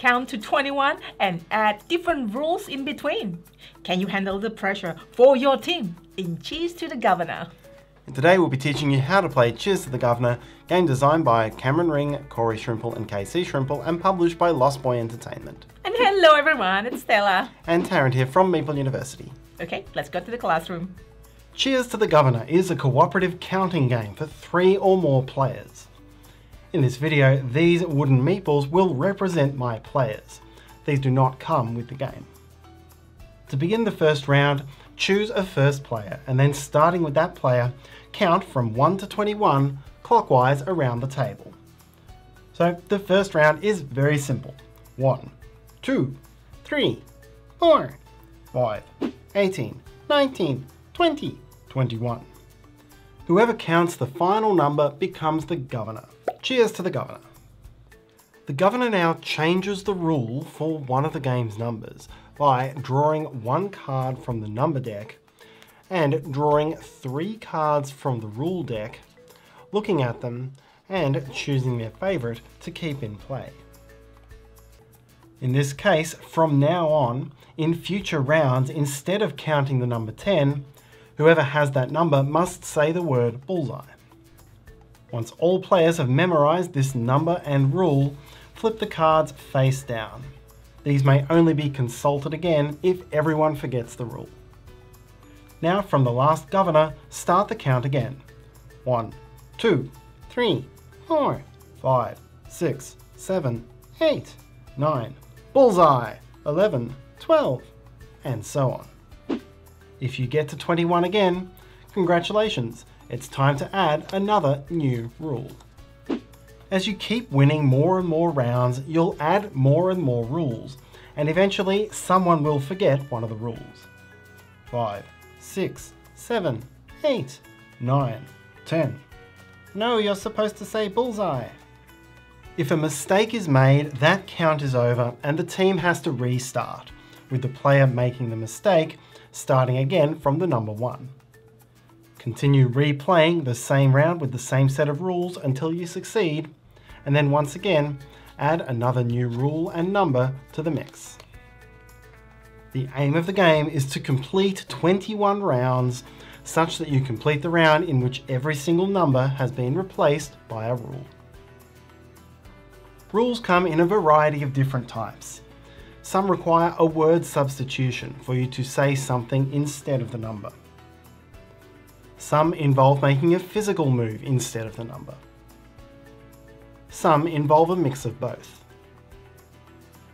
count to 21, and add different rules in between. Can you handle the pressure for your team in Cheers to the Governor? And today we'll be teaching you how to play Cheers to the Governor, game designed by Cameron Ring, Corey Shrimple and KC Shrimple and published by Lost Boy Entertainment. And hello everyone, it's Stella. And Tarrant here from Meeple University. Okay, let's go to the classroom. Cheers to the Governor is a cooperative counting game for three or more players. In this video, these wooden meeples will represent my players. These do not come with the game. To begin the first round, choose a first player and then starting with that player, count from 1 to 21 clockwise around the table. So the first round is very simple. 1, 2, 3, 4, 5, 18, 19, 20, 21. Whoever counts the final number becomes the governor. Cheers to the governor. The governor now changes the rule for one of the game's numbers by drawing one card from the number deck and drawing three cards from the rule deck, looking at them and choosing their favourite to keep in play. In this case, from now on, in future rounds, instead of counting the number 10, whoever has that number must say the word bullseye. Once all players have memorized this number and rule, flip the cards face down. These may only be consulted again if everyone forgets the rule. Now from the last governor, start the count again. 1, 2, 3, 4, 5, 6, 7, 8, 9, bullseye, 11, 12, and so on. If you get to 21 again, congratulations, it's time to add another new rule. As you keep winning more and more rounds, you'll add more and more rules, and eventually someone will forget one of the rules. 5, 6, 7, 8, 9, 10. No, you're supposed to say bullseye. If a mistake is made, that count is over and the team has to restart, with the player making the mistake starting again from the number 1. Continue replaying the same round with the same set of rules until you succeed, and then once again, add another new rule and number to the mix. The aim of the game is to complete 21 rounds such that you complete the round in which every single number has been replaced by a rule. Rules come in a variety of different types. Some require a word substitution for you to say something instead of the number. Some involve making a physical move instead of the number. Some involve a mix of both.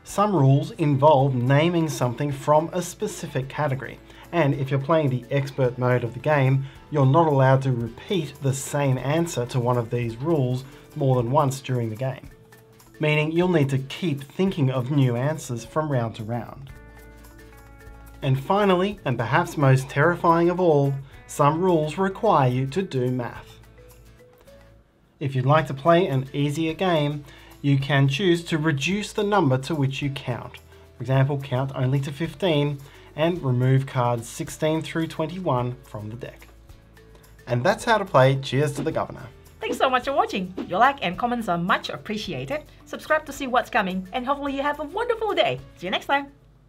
Some rules involve naming something from a specific category, and if you're playing the expert mode of the game, you're not allowed to repeat the same answer to one of these rules more than once during the game, meaning you'll need to keep thinking of new answers from round to round. And finally, and perhaps most terrifying of all, some rules require you to do math. If you'd like to play an easier game, you can choose to reduce the number to which you count. For example, count only to 15 and remove cards 16 through 21 from the deck. And that's how to play Cheers to the Governor. Thanks so much for watching. Your like and comments are much appreciated. Subscribe to see what's coming and hopefully you have a wonderful day. See you next time.